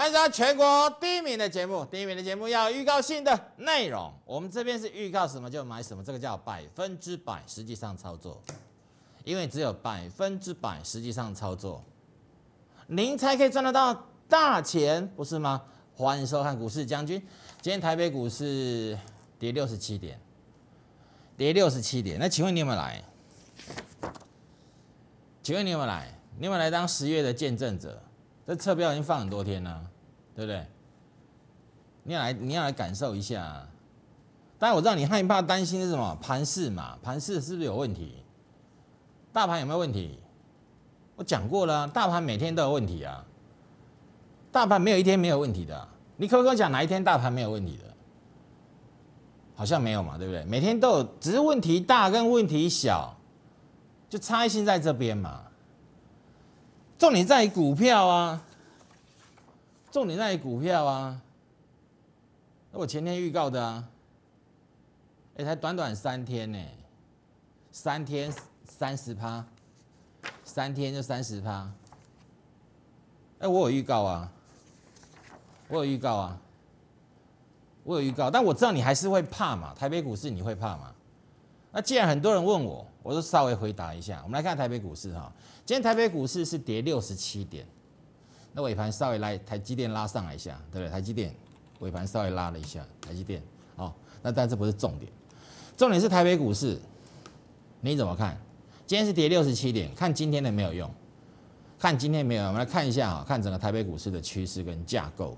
欢迎收看全国第一名的节目。第一名的节目要预告性的内容，我们这边是预告什么就买什么，这个叫百分之百实际上操作，因为只有百分之百实际上操作，您才可以赚得到大钱，不是吗？欢迎收看股市将军。今天台北股市跌六十七点，跌六十七点。那请问你有没有来？请问你有没有来？你有没有来当十月的见证者？这车标已经放很多天了，对不对？你要来，你要来感受一下。当然我知道你害怕、担心是什么盘势嘛？盘势是不是有问题？大盘有没有问题？我讲过了，大盘每天都有问题啊。大盘没有一天没有问题的。你可不可以讲哪一天大盘没有问题的？好像没有嘛，对不对？每天都有，只是问题大跟问题小，就差异性在这边嘛。重点在股票啊，重点在于股票啊。那我前天预告的啊，哎，才短短三天呢，三天三十趴，三天就三十趴。哎，我有预告啊，我有预告啊，我有预告，但我知道你还是会怕嘛，台北股市你会怕嘛？那既然很多人问我，我就稍微回答一下。我们来看台北股市哈，今天台北股市是跌六十七点，那尾盘稍微来台积电拉上来一下，对不对？台积电尾盘稍微拉了一下，台积电哦，那但这不是重点，重点是台北股市，你怎么看？今天是跌六十七点，看今天的没有用，看今天没有，我们来看一下哈，看整个台北股市的趋势跟架构。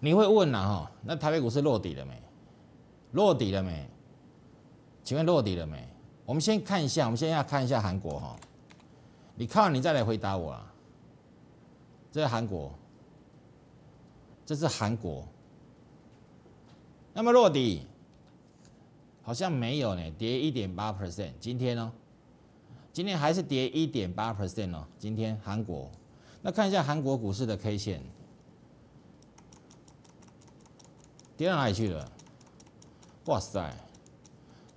你会问了哈，那台北股市落底了没？落底了没？请问落底了没？我们先看一下，我们先要看一下韩国哈。你看完你再来回答我啊。这是韩国，这是韩国。那么落底好像没有呢，跌一点八 percent。今天呢？今天还是跌一点八 percent 哦。今天韩国，那看一下韩国股市的 K 线，跌到哪里去了？哇塞！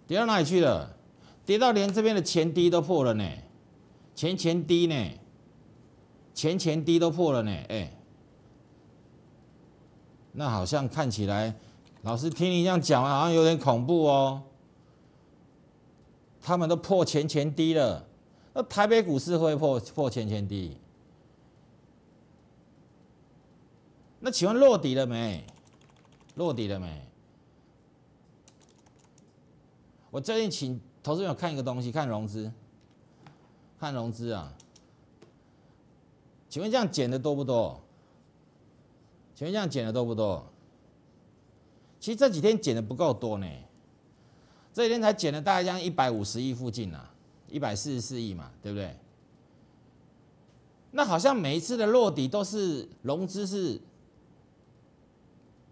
跌到哪里去了？跌到连这边的前低都破了呢，前前低呢，前前低都破了呢，哎，那好像看起来，老师听你这样讲好像有点恐怖哦。他们都破前前低了，那台北股市会破破前前低？那请问落底了没？落底了没？我最近请投资友看一个东西，看融资，看融资啊。请问这样减的多不多？请问这样减的多不多？其实这几天减的不够多呢，这几天才减了大概将一百五十亿附近啊，一百四十四亿嘛，对不对？那好像每一次的落底都是融资是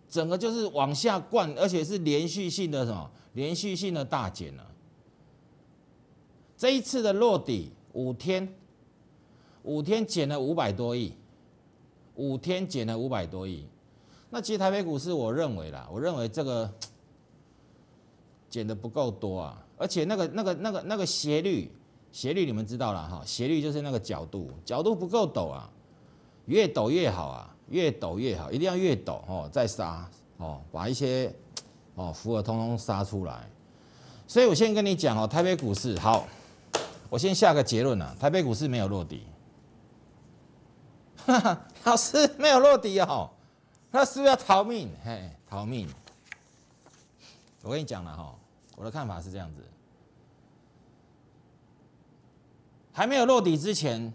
整个就是往下灌，而且是连续性的什么？连续性的大减了，这一次的落底五天，五天减了五百多亿，五天减了五百多亿。那其实台北股市，我认为啦，我认为这个减的不够多啊，而且那个那个那个那个斜率，斜率你们知道了哈，斜率就是那个角度，角度不够陡啊，越陡越好啊，越陡越好，一定要越陡哦，再杀哦，把一些。哦，福尔通通杀出来，所以我先跟你讲哦，台北股市好，我先下个结论啊，台北股市没有落地，哈哈，老师没有落底哦，那是不是要逃命？嘿，逃命！我跟你讲了哈，我的看法是这样子，还没有落底之前，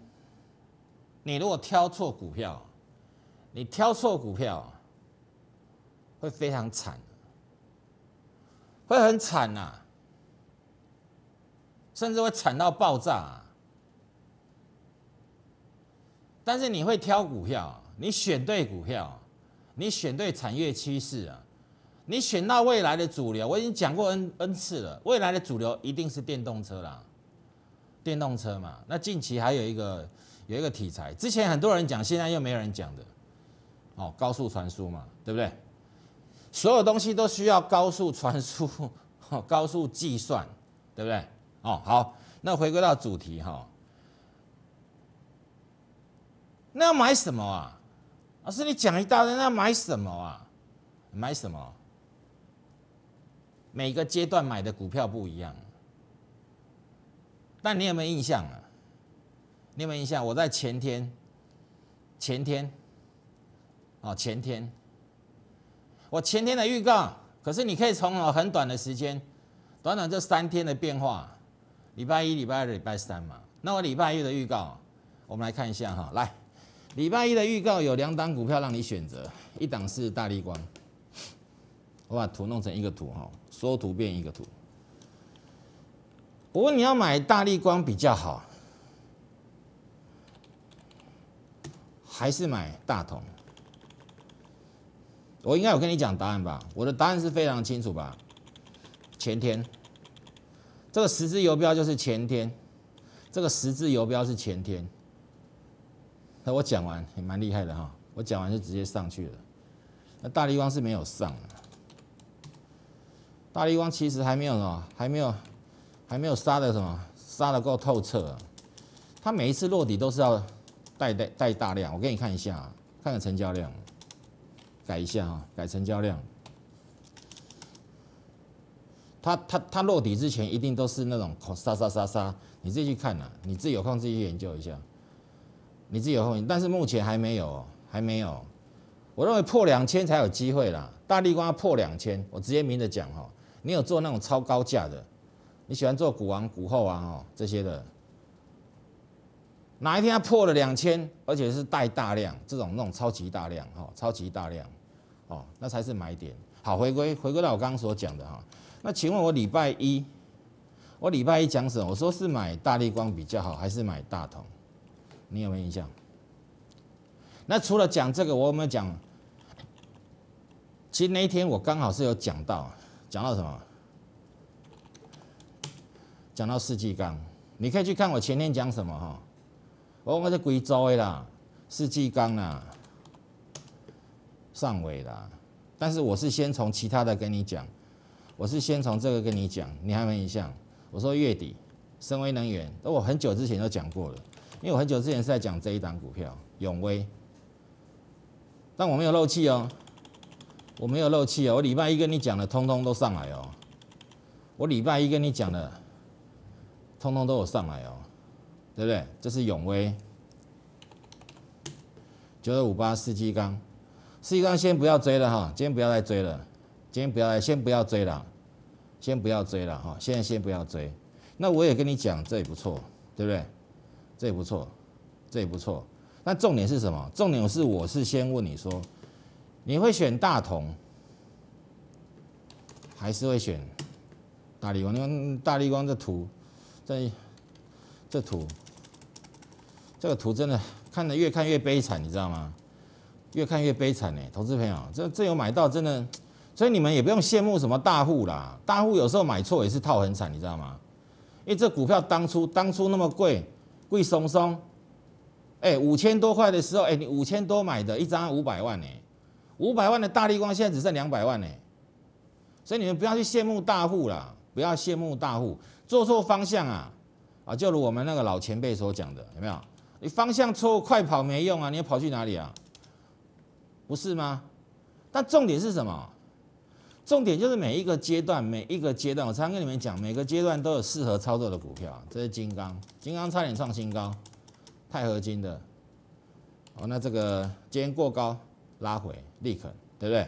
你如果挑错股票，你挑错股票会非常惨。会很惨呐，甚至会惨到爆炸。但是你会挑股票，你选对股票，你选对产业趋势啊，你选到未来的主流。我已经讲过 n n 次了，未来的主流一定是电动车啦，电动车嘛。那近期还有一个有一个题材，之前很多人讲，现在又没有人讲的，哦，高速传输嘛，对不对？所有东西都需要高速传输、高速计算，对不对？哦，好，那回归到主题哈，那要买什么啊？老师，你讲一大堆，那要买什么啊？买什么？每个阶段买的股票不一样。但你有没有印象啊？你有没有印象？我在前天，前天，哦，前天，我前天的预告，可是你可以从很短的时间，短短这三天的变化，礼拜一、礼拜二、礼拜三嘛。那我礼拜一的预告，我们来看一下哈，来，礼拜一的预告有两档股票让你选择，一档是大力光，我把图弄成一个图哈，缩图变一个图。我问你要买大力光比较好，还是买大同？我应该有跟你讲答案吧？我的答案是非常清楚吧？前天，这个十字游标就是前天。这个十字游标是前天，那我讲完也蛮厉害的哈，我讲完就直接上去了。那大力光是没有上，大力光其实还没有什么，还没有，还没有杀的什么，杀的够透彻。它每一次落底都是要带带带大量，我给你看一下，看看成交量，改一下哈，改成交量。它它它落底之前一定都是那种杀杀杀杀。你自己去看呐，你自己有空自己去研究一下。你自己有空，但是目前还没有，还没有。我认为破两千才有机会啦。大力光要破两千，我直接明着讲哈，你有做那种超高价的，你喜欢做股王股后王哦这些的，哪一天它破了两千，而且是带大量这种那种超级大量哈，超级大量哦，那才是买点。好，回归回归到我刚刚所讲的哈，那请问我礼拜一？我礼拜一讲什么？我说是买大力光比较好，还是买大同？你有没有印象？那除了讲这个，我有没有讲？其实那一天我刚好是有讲到，讲到什么？讲到世纪钢，你可以去看我前天讲什么哈。我我是贵州的啦，世纪钢啦，上尾啦。但是我是先从其他的跟你讲，我是先从这个跟你讲，你还没印象？我说月底，深威能源，那我很久之前就讲过了，因为我很久之前是在讲这一档股票永威，但我没有漏气哦，我没有漏气哦，我礼拜一跟你讲的，通通都上来哦，我礼拜一跟你讲的，通通都有上来哦，对不对？这是永威，九二五八四季钢，四季钢先不要追了哈，今天不要再追了，今天不要再先不要追了。先不要追了哈，现在先不要追。那我也跟你讲，这也不错，对不对？这也不错，这也不错。那重点是什么？重点是我是先问你说，你会选大同，还是会选大力光？你看大力光这图，这这图，这个图真的看得越看越悲惨，你知道吗？越看越悲惨呢，投资朋友，这这有买到真的。所以你们也不用羡慕什么大户啦，大户有时候买错也是套很惨，你知道吗？因为这股票当初当初那么贵，贵松松，哎，五千多块的时候，哎，你五千多买的一张五百万呢，五百万的大力光现在只剩两百万呢，所以你们不要去羡慕大户啦，不要羡慕大户，做错方向啊，啊，就如我们那个老前辈所讲的，有没有？你方向错，快跑没用啊，你要跑去哪里啊？不是吗？但重点是什么？重点就是每一个阶段，每一个阶段，我常跟你们讲，每个阶段都有适合操作的股票。这是金刚，金刚差点创新高，钛合金的。哦，那这个今天过高拉回，立刻，对不对？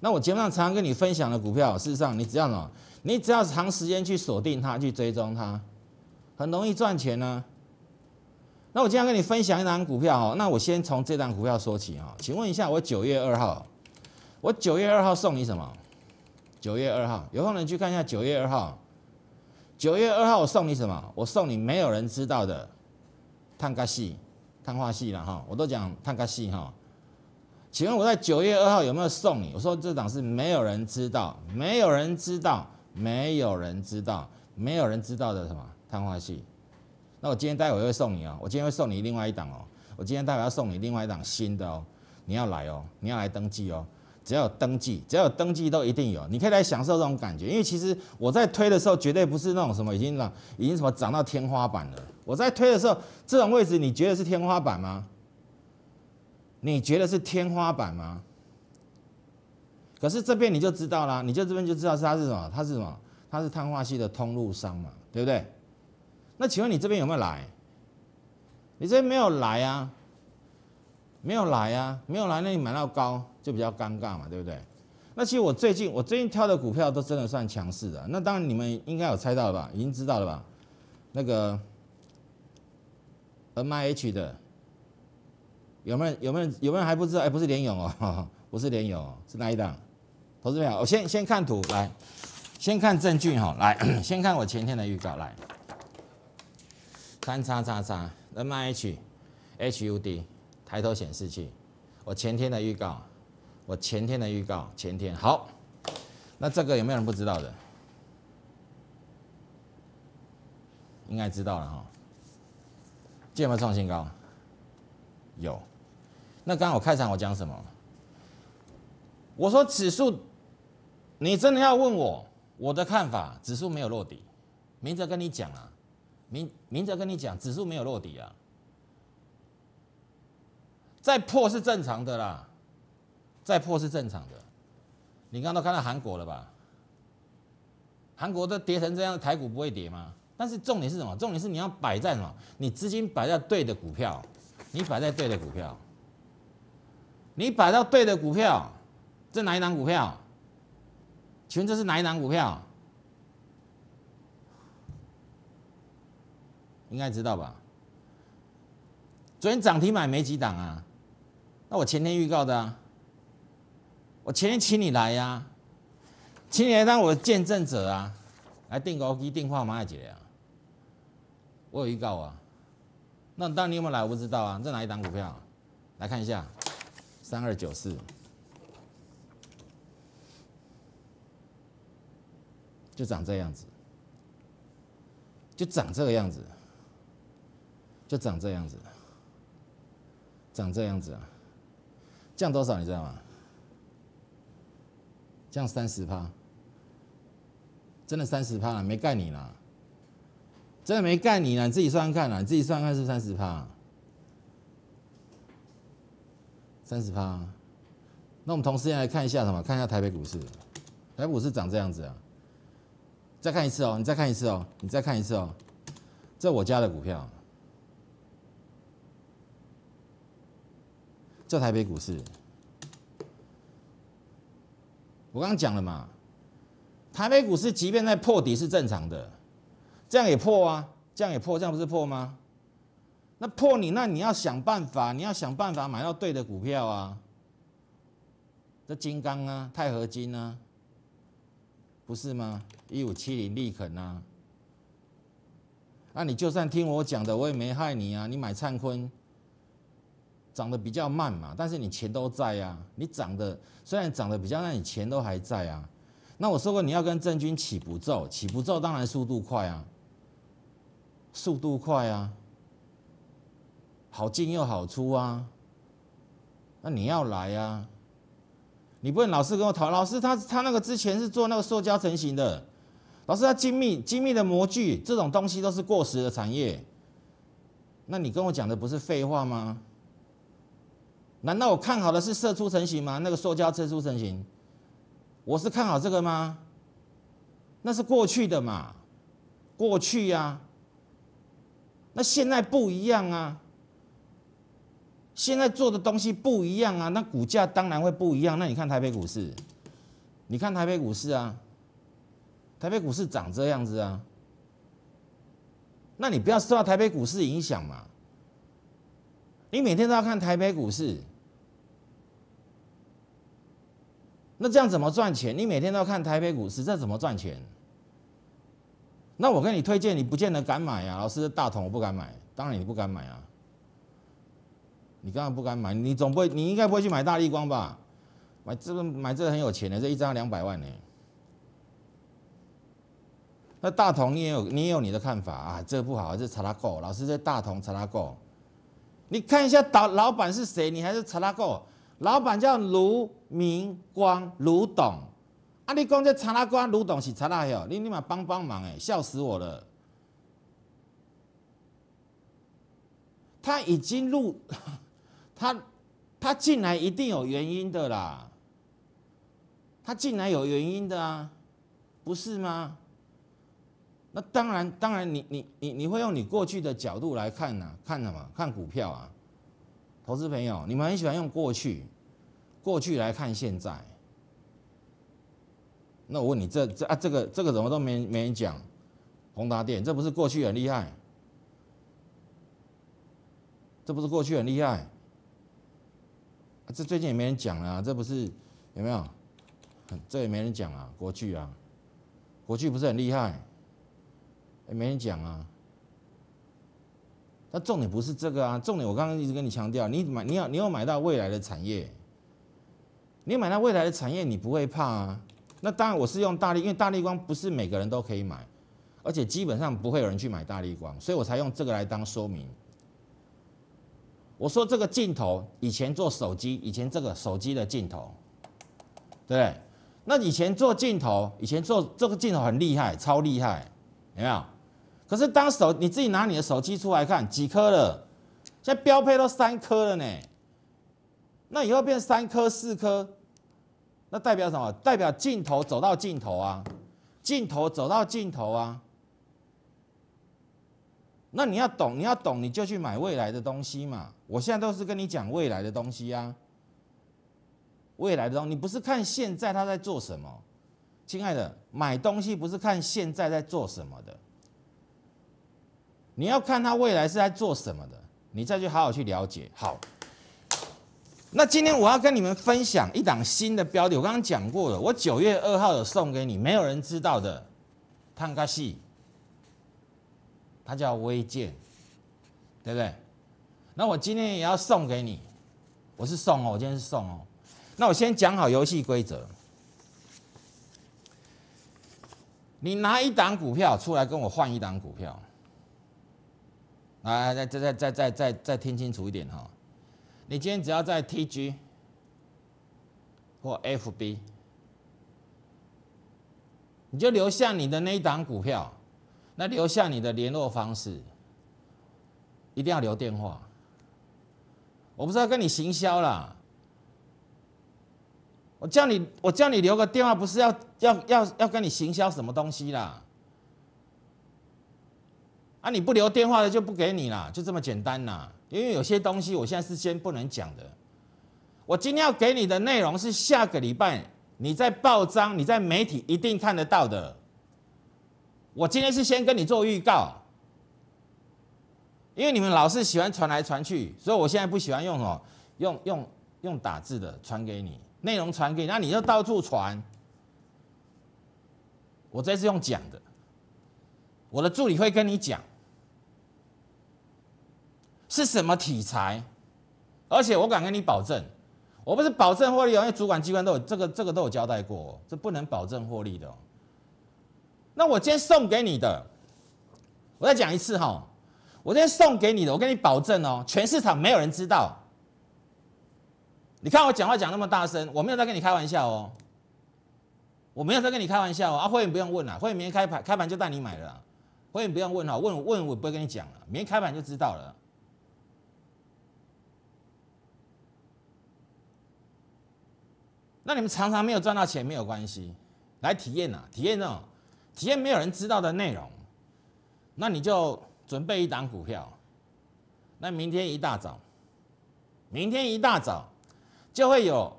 那我节目上常常跟你分享的股票，事实上你只要什么？你只要长时间去锁定它，去追踪它，很容易赚钱呢。那我今天跟你分享一档股票哦，那我先从这档股票说起啊。请问一下，我九月二号，我九月二号送你什么？九月二号，有空人去看一下。九月二号，九月二号我送你什么？我送你没有人知道的碳咖系、碳化系了哈，我都讲碳咖系哈。请问我在九月二号有没有送你？我说这档是没有人知道，没有人知道，没有人知道，没有人知道的什么碳化系。那我今天待会会送你哦，我今天会送你另外一档哦，我今天待会要送你另外一档新的哦，你要来哦，你要来登记哦。只要有登记，只要有登记都一定有，你可以来享受这种感觉。因为其实我在推的时候，绝对不是那种什么已经涨，已经什么涨到天花板了。我在推的时候，这种位置你觉得是天花板吗？你觉得是天花板吗？可是这边你就知道啦，你就这边就知道是它是什么？它是什么？它是碳化系的通路商嘛，对不对？那请问你这边有没有来？你这边没有来啊？没有来啊？没有来，那你买到高就比较尴尬嘛，对不对？那其实我最近我最近挑的股票都真的算强势的。那当然你们应该有猜到了吧？已经知道了吧？那个 M I H 的有没有有没有有没有还不知道？哎，不是联勇哦，不是联勇，是哪一档？投资票，我先先看图来，先看证据哈，来 先看我前天的预告来，三叉叉叉 M I H H U D 抬头显示器，我前天的预告。我前天的预告，前天好，那这个有没有人不知道的？应该知道了哈。有没有创新高？有。那刚刚我开场我讲什么？我说指数，你真的要问我我的看法，指数没有落底。明哲跟你讲啊，明明哲跟你讲，指数没有落底啊，再破是正常的啦。再破是正常的，你刚刚都看到韩国了吧？韩国都跌成这样，台股不会跌吗？但是重点是什么？重点是你要摆在什么？你资金摆在对的股票，你摆在对的股票，你摆到对的股票，这哪一档股票？请问这是哪一档股票？应该知道吧？昨天涨停买没几档啊？那我前天预告的啊。我前天请你来呀，请你来当我的见证者啊，来订高低订话马姐啊，我有预告啊。那当你有没有来？我不知道啊。这哪一档股票？来看一下，三二九四，就长这样子，就长这个样子，就长这样子，长这样子啊，降多少你知道吗？降三十趴，真的三十趴了，没盖你啦，真的没盖你啦，你自己算算看啦，你自己算算看是三十趴，三十趴。那我们同时来看一下什么？看一下台北股市，台北股市长这样子啊。再看一次哦，你再看一次哦，你再看一次哦，这我家的股票，这台北股市。我刚刚讲了嘛，台北股市即便在破底是正常的，这样也破啊，这样也破，这样不是破吗？那破你，那你要想办法，你要想办法买到对的股票啊。这金刚啊，钛合金啊，不是吗？一五七零利肯啊，那你就算听我讲的，我也没害你啊，你买灿坤。涨得比较慢嘛，但是你钱都在呀。你涨的虽然涨得比较慢，你钱都还在啊。那我说过你要跟郑军起步骤，起步骤当然速度快啊，速度快啊，好进又好出啊。那你要来啊，你不能老是跟我讨老师他他那个之前是做那个塑胶成型的，老师他精密精密的模具这种东西都是过时的产业。那你跟我讲的不是废话吗？难道我看好的是射出成型吗？那个塑胶射出成型，我是看好这个吗？那是过去的嘛，过去呀。那现在不一样啊，现在做的东西不一样啊，那股价当然会不一样。那你看台北股市，你看台北股市啊，台北股市长这样子啊，那你不要受到台北股市影响嘛。你每天都要看台北股市，那这样怎么赚钱？你每天都要看台北股市，这怎么赚钱？那我跟你推荐，你不见得敢买啊。老师，大同我不敢买，当然你不敢买啊。你刚刚不敢买，你总不会，你应该不会去买大立光吧？买这个买这个很有钱的，这一张两百万呢。那大同你也有，你也有你的看法啊？这不好，这查拉够。老师，这大同查拉够。你看一下导老板是谁？你还是查拉够？老板叫卢明光，卢董。啊，你讲这查拉光卢董是查拉哟？你你嘛帮帮忙哎，笑死我了。他已经入，他他进来一定有原因的啦，他进来有原因的啊，不是吗？那当然，当然你，你你你会用你过去的角度来看呐，看什么？看股票啊，投资朋友，你们很喜欢用过去，过去来看现在。那我问你，这这啊，这个这个怎么都没没人讲？宏达电，这不是过去很厉害？这不是过去很厉害？这最近也没人讲了，这不是有没有？这也没人讲啊，过去啊，过去不是很厉害？也没人讲啊。那重点不是这个啊，重点我刚刚一直跟你强调，你买你要你要买到未来的产业，你买到未来的产业，你不会怕啊。那当然我是用大力，因为大力光不是每个人都可以买，而且基本上不会有人去买大力光，所以我才用这个来当说明。我说这个镜头以前做手机，以前这个手机的镜头，对不对？那以前做镜头，以前做这个镜头很厉害，超厉害，有没有？可是当手你自己拿你的手机出来看，几颗了？现在标配都三颗了呢。那以后变三颗、四颗，那代表什么？代表镜头走到镜头啊，镜头走到镜头啊。那你要懂，你要懂，你就去买未来的东西嘛。我现在都是跟你讲未来的东西啊，未来的东西，你不是看现在他在做什么，亲爱的，买东西不是看现在在做什么的，你要看他未来是在做什么的，你再去好好去了解。好，那今天我要跟你们分享一档新的标的，我刚刚讲过了，我九月二号有送给你，没有人知道的，探卡西。它叫微剑，对不对？那我今天也要送给你，我是送哦，我今天是送哦。那我先讲好游戏规则，你拿一档股票出来跟我换一档股票，来，再再再再再再再听清楚一点哈。你今天只要在 TG 或 FB，你就留下你的那一档股票。那留下你的联络方式，一定要留电话。我不是要跟你行销啦，我叫你，我叫你留个电话，不是要要要要跟你行销什么东西啦。啊，你不留电话的就不给你啦，就这么简单啦。因为有些东西我现在是先不能讲的。我今天要给你的内容是下个礼拜你在报章、你在媒体一定看得到的。我今天是先跟你做预告，因为你们老是喜欢传来传去，所以我现在不喜欢用哦，用用用打字的传给你，内容传给你，那你就到处传。我这次用讲的，我的助理会跟你讲是什么题材，而且我敢跟你保证，我不是保证获利哦，因为主管机关都有这个这个都有交代过，这不能保证获利的哦。那我今天送给你的，我再讲一次哈，我今天送给你的，我跟你保证哦，全市场没有人知道。你看我讲话讲那么大声，我没有在跟你开玩笑哦，我没有在跟你开玩笑哦。啊，会员不用问了，会员明天开盘开盘就带你买了，会员不用问哈，问问我不会跟你讲了，明天开盘就知道了。那你们常常没有赚到钱没有关系，来体验呐，体验这种。体验没有人知道的内容，那你就准备一档股票。那明天一大早，明天一大早就会有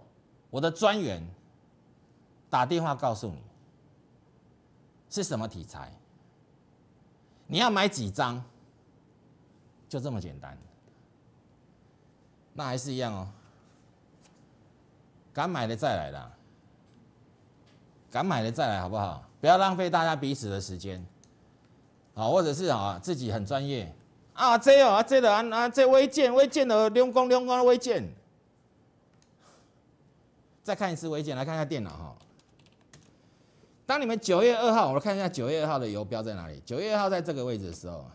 我的专员打电话告诉你是什么题材，你要买几张，就这么简单。那还是一样哦，敢买的再来啦，敢买的再来好不好？不要浪费大家彼此的时间，好，或者是啊自己很专业啊，这哦啊这的啊啊这微件微件的两光两光微件，再看一次微件，来看一下电脑哈。当你们九月二号，我看一下九月二号的游标在哪里？九月二号在这个位置的时候，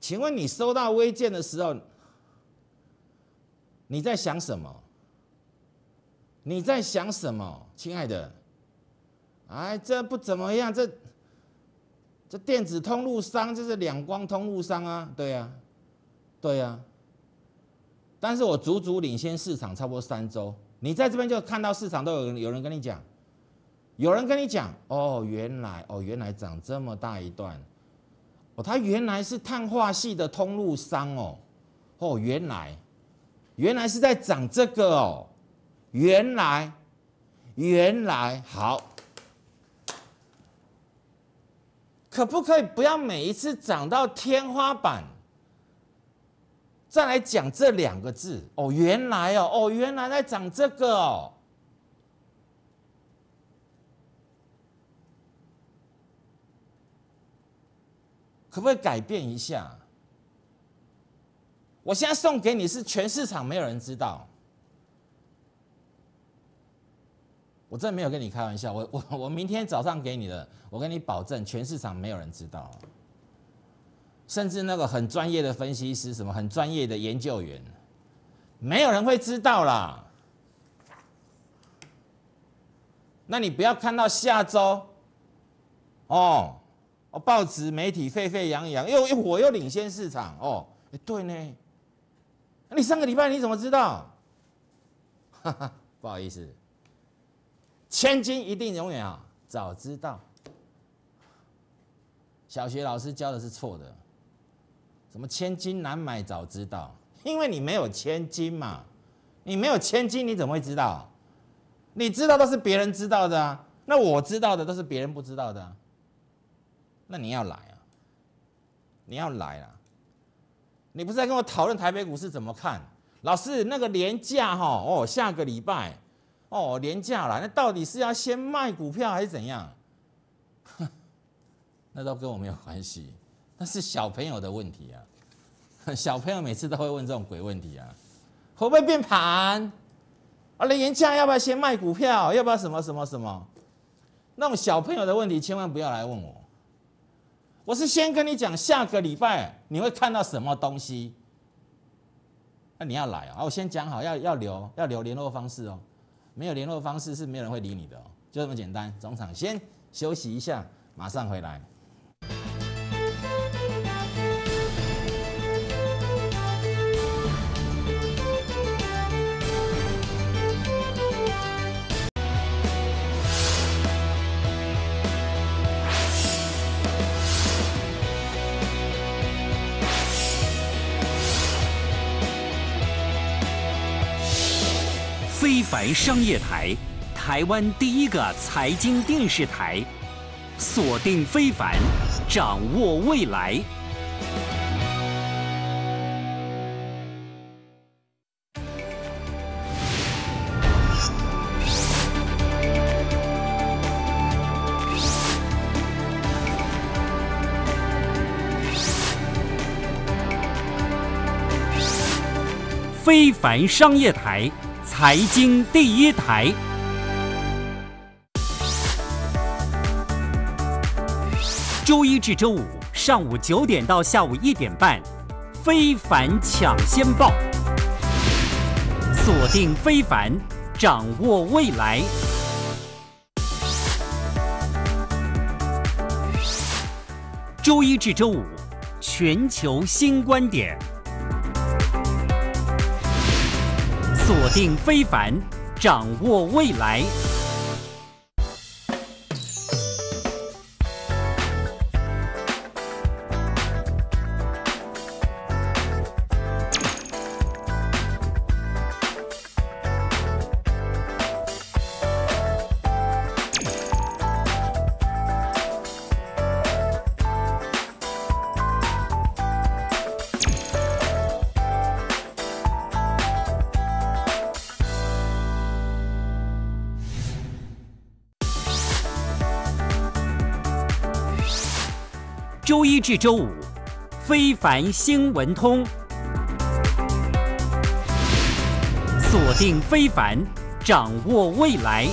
请问你收到微件的时候，你在想什么？你在想什么，亲爱的？哎，这不怎么样，这这电子通路商就是两光通路商啊，对呀，对呀，但是我足足领先市场差不多三周。你在这边就看到市场都有有人跟你讲，有人跟你讲，哦，原来哦原来涨这么大一段，哦，它原来是碳化系的通路商哦，哦原来原来是在涨这个哦，原来原来好。可不可以不要每一次涨到天花板，再来讲这两个字？哦，原来哦，哦，原来在涨这个哦。可不可以改变一下？我现在送给你是全市场没有人知道。我真的没有跟你开玩笑，我我我明天早上给你的，我跟你保证，全市场没有人知道，甚至那个很专业的分析师，什么很专业的研究员，没有人会知道啦。那你不要看到下周，哦，哦，报纸媒体沸沸扬扬，又又我又领先市场，哦，哎，对呢，你上个礼拜你怎么知道？哈哈，不好意思。千金一定永远啊！早知道，小学老师教的是错的。什么千金难买早知道？因为你没有千金嘛，你没有千金，你怎么会知道？你知道都是别人知道的啊，那我知道的都是别人不知道的啊。那你要来啊，你要来啊！你不是在跟我讨论台北股市怎么看？老师，那个廉价哈哦，下个礼拜。哦，廉价了，那到底是要先卖股票还是怎样？那都跟我没有关系，那是小朋友的问题啊！小朋友每次都会问这种鬼问题啊，会不会变盘？啊，廉价要不要先卖股票？要不要什么什么什么？那种小朋友的问题千万不要来问我。我是先跟你讲，下个礼拜你会看到什么东西？那你要来啊！我先讲好，要要留要留联络方式哦。没有联络方式是没有人会理你的哦，就这么简单。中场先休息一下，马上回来。非凡商业台，台湾第一个财经电视台，锁定非凡，掌握未来。非凡商业台。财经第一台，周一至周五上午九点到下午一点半，非凡抢先报，锁定非凡，掌握未来。周一至周五，全球新观点。锁定非凡，掌握未来。周一至周五，非凡新闻通，锁定非凡，掌握未来。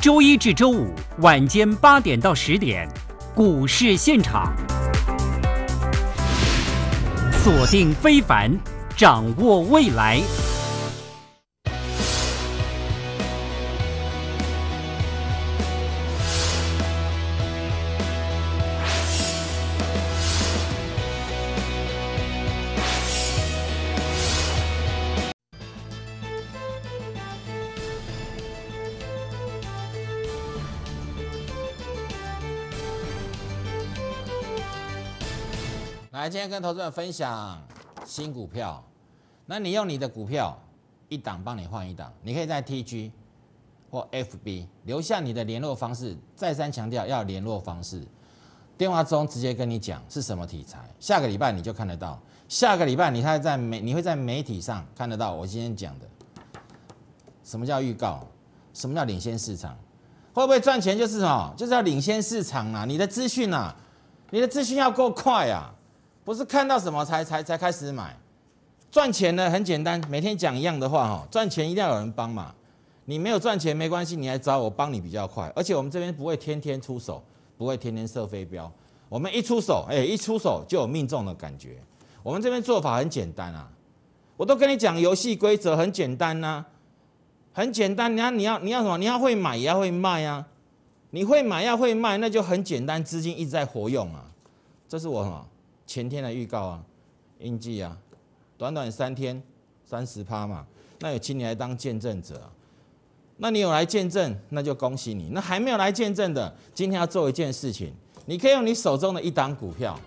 周一至周五晚间八点到十点，股市现场，锁定非凡，掌握未来。来，今天跟投资者分享新股票。那你用你的股票一档帮你换一档，你可以在 TG 或 FB 留下你的联络方式，再三强调要联络方式，电话中直接跟你讲是什么题材，下个礼拜你就看得到。下个礼拜你还在媒，你会在媒体上看得到我今天讲的。什么叫预告？什么叫领先市场？会不会赚钱？就是什么？就是要领先市场啊！你的资讯啊，你的资讯要够快啊，不是看到什么才才才开始买。赚钱呢很简单，每天讲一样的话哈，赚钱一定要有人帮嘛。你没有赚钱没关系，你来找我帮你比较快。而且我们这边不会天天出手，不会天天射飞镖。我们一出手，哎，一出手就有命中的感觉。我们这边做法很简单啊，我都跟你讲游戏规则很简单呐。很简单，你要你要你要什么？你要会买也要会卖啊！你会买要会卖，那就很简单，资金一直在活用啊。这是我什么前天的预告啊，印记啊，短短三天三十趴嘛，那有请你来当见证者。那你有来见证，那就恭喜你。那还没有来见证的，今天要做一件事情，你可以用你手中的一档股票，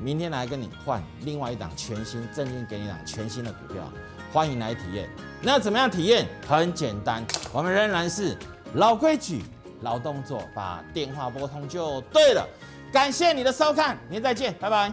明天来跟你换另外一档全新，正经给你档全新的股票。欢迎来体验，那怎么样体验？很简单，我们仍然是老规矩、老动作，把电话拨通就对了。感谢你的收看，明天再见，拜拜。